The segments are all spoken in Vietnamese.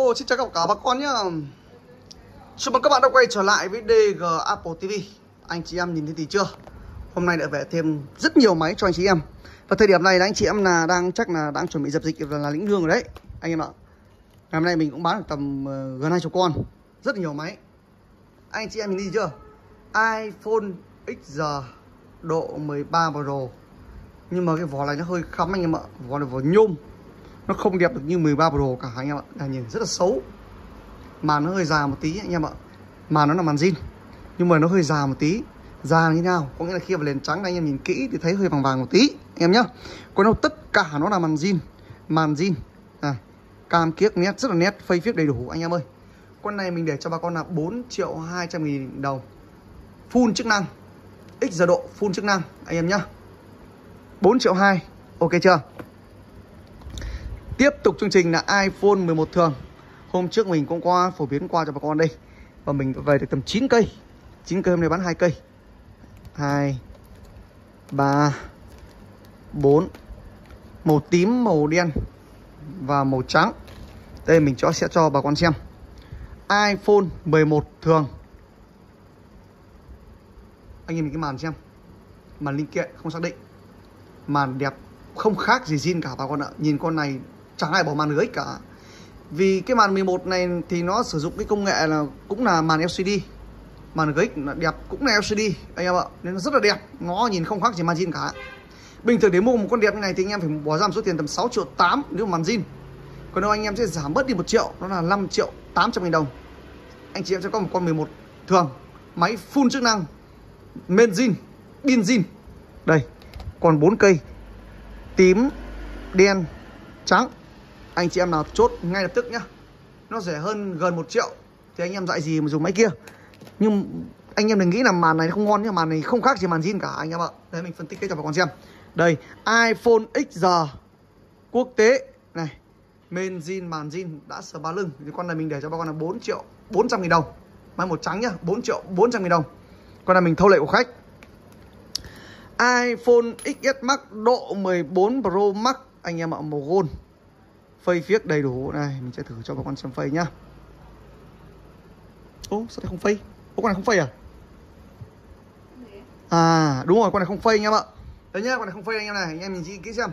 Oh, xin chào tất cả bà con nhá. Chào mừng các bạn đã quay trở lại với DG Apple TV Anh chị em nhìn thấy gì chưa? Hôm nay đã về thêm rất nhiều máy cho anh chị em. Và thời điểm này là anh chị em là đang chắc là đang chuẩn bị dập dịch là, là lĩnh lương rồi đấy Anh em ạ. Ngày hôm nay mình cũng bán được tầm uh, gần 20 con. Rất nhiều máy. Anh chị em nhìn thấy gì chưa? iPhone XR độ 13 Pro. Nhưng mà cái vỏ này nó hơi khắm anh em ạ. Vỏ này vỏ nhôm nó không đẹp được như 13 Pro cả anh em ạ. Là nhìn rất là xấu. Màn nó hơi già một tí anh em ạ. Màn nó là màn zin. Nhưng mà nó hơi già một tí. Già như nào? Có nghĩa là khi mà nền trắng anh em nhìn kỹ thì thấy hơi vàng vàng một tí anh em nhá. Còn đâu tất cả nó là màn zin. Màn zin. À, cam kiếc nét rất là nét phây phiếc đầy đủ anh em ơi. Con này mình để cho bà con là 4 triệu 200 nghìn đồng. Full chức năng. X giờ độ full chức năng anh em nhá. 4 triệu 2 ok chưa? Tiếp tục chương trình là iPhone 11 thường. Hôm trước mình cũng qua phổ biến qua cho bà con đây. Và mình về được tầm 9 cây. 9 cây hôm nay bán 2 cây. 2 3 4 Màu tím, màu đen Và màu trắng. Đây mình cho sẽ cho bà con xem. iPhone 11 thường? Anh nhìn cái màn xem. Màn linh kiện không xác định. Màn đẹp không khác gì zin cả bà con ạ. Nhìn con này chẳng ai bỏ màn lưới cả. Vì cái màn 11 này thì nó sử dụng cái công nghệ là cũng là màn LCD màn GX là đẹp cũng là LCD anh em ạ. Nên nó rất là đẹp nó nhìn không khác gì màn zin cả. Bình thường để mua một con đẹp như này thì anh em phải bỏ ra một số tiền tầm 6 triệu 8 nếu màn zin. Còn đâu anh em sẽ giảm bớt đi một triệu nó là 5 triệu 800 nghìn đồng. Anh chị em sẽ có một con 11 thường, máy full chức năng, men zin, pin zin. Đây, còn 4 cây, tím, đen, trắng anh chị em nào chốt ngay lập tức nhá. Nó rẻ hơn gần một triệu. Thì anh em dạy gì mà dùng máy kia? Nhưng anh em đừng nghĩ là màn này không ngon nhưng màn này không khác gì màn zin cả, anh em ạ. Đây mình phân tích cái cho bà con xem. Đây, iPhone XR quốc tế. Này men zin, màn zin đã sờ ba lưng. Thì con này mình để cho bà con là 4 triệu 400 nghìn đồng. Máy một trắng nhá 4 triệu 400 nghìn đồng. Con này mình thâu lệ của khách. iPhone XS Max độ 14 Pro Max. Anh em ạ, màu gold phây phiếc đầy đủ. Này, mình sẽ thử cho bà con xem phây nhá. Ô, sao lại không phây? Ô, con này không phây à? À đúng rồi, con này không phây anh em ạ. Đấy nhá, con này không phây anh em này. Anh em nhìn kỹ xem.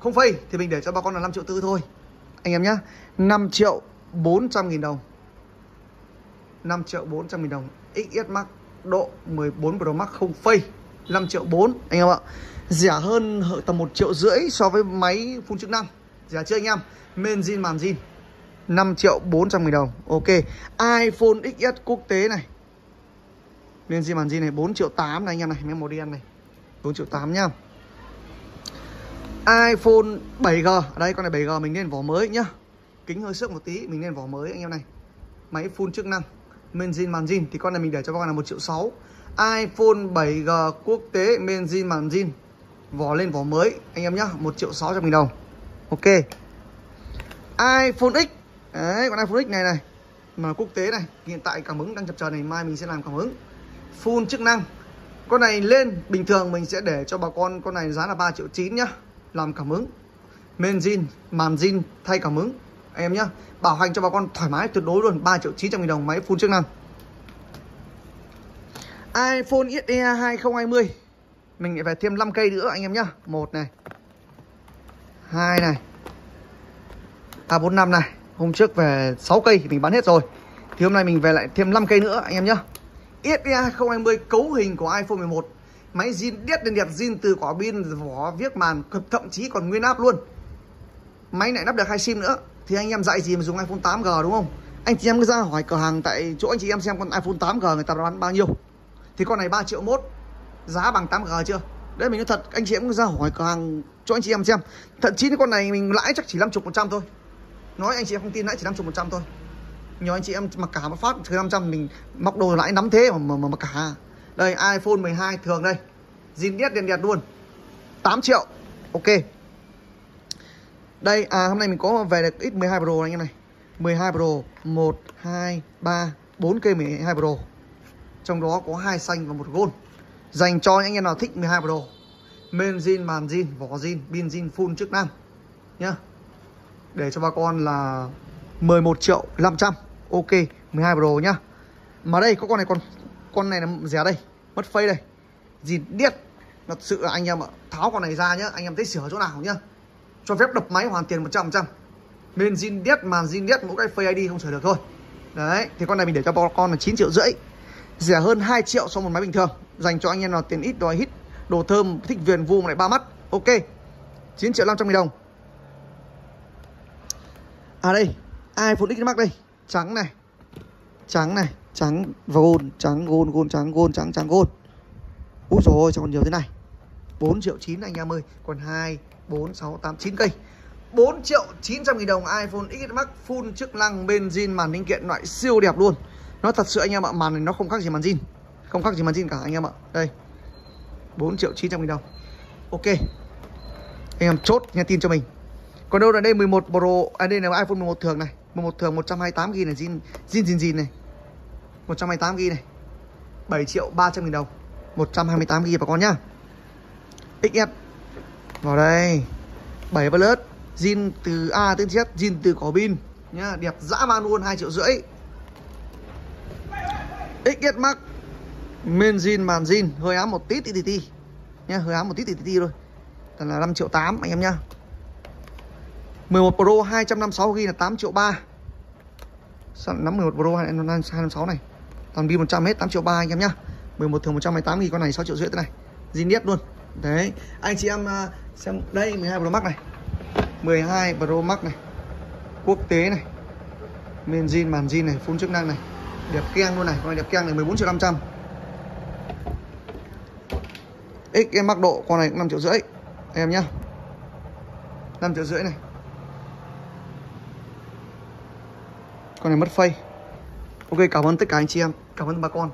Không phây thì mình để cho bà con là 5 triệu tư thôi. Anh em nhá 5 triệu 400 nghìn đồng. 5 triệu 400 nghìn đồng. XS Max, độ 14 Pro Max không phây. 5 triệu 4 anh em ạ. Rẻ hơn tầm 1 triệu rưỡi so với máy phun chức năng. Dạ, giá chưa anh em, men zin, màn zin 5 triệu 400 nghìn đồng. Ok, iPhone XS quốc tế này. Men zin, màn zin này 4 triệu 8 này anh em này, mấy màu đen này. 4 triệu 8 nhá. iPhone 7G đây, con này 7G mình lên vỏ mới nhá. Kính hơi sức một tí, mình lên vỏ mới anh em này. Máy full chức năng, Men zin, màn zin, thì con này mình để cho các bạn là 1 triệu 6 iPhone 7G quốc tế, Men zin, màn zin, vỏ lên vỏ mới, anh em nhá 1 triệu 600 nghìn đồng ok. iPhone X. Đấy, con iPhone X này này. Mà quốc tế này, hiện tại cảm ứng đang chập chờn này, mai mình sẽ làm cảm ứng full chức năng. Con này lên, bình thường mình sẽ để cho bà con con này giá là 3 triệu 9 nhá. Làm cảm ứng men zin, màn zin, thay cảm ứng anh em nhá, bảo hành cho bà con thoải mái, tuyệt đối luôn 3 triệu 900 nghìn đồng máy full chức năng. iPhone SE 2020 mình lại phải thêm 5 cây nữa, anh em nhá. Một này. 2 này. À bốn năm này. Hôm trước về 6 cây thì mình bán hết rồi. Thì hôm nay mình về lại thêm 5 cây nữa, anh em nhá. XE 2020 cấu hình của iPhone 11 máy zin đét lên đẹp, zin từ quả pin, vỏ viết màn thậm chí còn nguyên áp luôn. Máy này lắp được hai sim nữa. Thì anh em dạy gì mà dùng iPhone 8G đúng không? Anh chị em cứ ra hỏi cửa hàng tại chỗ anh chị em xem con iPhone 8G người ta bán bao nhiêu. Thì con này 3 triệu mốt. Giá bằng 8G chưa? Đấy mình nói thật anh chị em ra hỏi cửa hàng cho anh chị em xem. Thậm chí cái con này mình lãi chắc chỉ 50 phần trăm thôi. Nói anh chị em không tin lãi chỉ 50 phần trăm thôi. Nhiều anh chị em mặc cả một phát từ 500 mình móc đồ lãi nắm thế mà, mà, mà, mặc cả. Đây iPhone 12 thường đây. Zin đét đèn đẹp luôn. 8 triệu. Ok. Đây à hôm nay mình có về được ít 12 Pro anh em này. 12 Pro 1 2 3 4 cây 12 Pro. Trong đó có hai xanh và một gold dành cho những anh em nào thích 12 Pro men zin màn zin vỏ zin pin zin full chức năng. Nhá. Để cho bà con là 11 triệu 500 Ok 12 Pro nhá. Mà đây, có con này còn Con này là rẻ à đây? Mất phây đây. Gì điết Thật sự là anh em ạ, Tháo con này ra nhá. Anh em thấy sửa chỗ nào nhá. Cho phép đập máy hoàn tiền 100% men zin điết màn zin điết mỗi cái Face ID không sửa được thôi. Đấy, Thì con này mình để cho con là 9 triệu rưỡi. Rẻ hơn 2 triệu so một máy bình thường. Dành cho anh em nào tiền ít đòi hít Đồ thơm, thích viền vuông lại ba mắt. Ok 9 triệu 500 nghìn đồng. À đây iPhone X Max đây? Trắng này Trắng này, Trắng và gold, Trắng, gold gold, trắng gold, trắng trắng, gold. Úi dồi ôi sao còn nhiều thế này. 4 triệu 9 anh em ơi, Còn 2 4 6 8 9 cây. 4 triệu 900 nghìn đồng iPhone X Max full chức năng bên zin màn linh kiện, loại siêu đẹp luôn. Nó thật sự anh em ạ, Màn này nó không khác gì màn zin không khác gì màn zin cả, anh em ạ. Đây. 4 triệu 900 nghìn đồng. Ok. Anh em chốt nghe tin cho mình. Còn đâu là đây 11 Pro À đây là iPhone 11 thường này. 11 thường 128GB này, zin zin zin zin này. 128GB này. 7 triệu 300 nghìn đồng. 128GB bà con nhá. XS Vào đây. 7 Plus. Zin từ A tới Z, zin từ cỏ pin nhá, đẹp dã man luôn 2 triệu rưỡi. XS Max men zin màn zin hơi ám một tít tí tí tí nhá hơi ám một tít tí tí, tí thôi. Thật là 5 triệu 8 anh em nhá. 11 Pro 256GB là 8 triệu 3 Sao nắm 11 Pro 256 này? Toàn pin 100 hết 8 triệu 3 anh em nhá. 11 thường 128 nghìn con này 6 triệu rưỡi thế này. Zin nhất luôn. Đấy anh chị em à, xem đây 12 Pro Max này. 12 Pro Max này. Quốc tế này. Men zin màn zin này phun chức năng này. Đẹp keng luôn này con này đẹp keng này 14 triệu 500 X, em mắc độ, con này cũng 5 triệu rưỡi. Em nhá. 5 triệu rưỡi này. Con này mất phây. Ok, cảm ơn tất cả anh chị em. Cảm ơn bà con.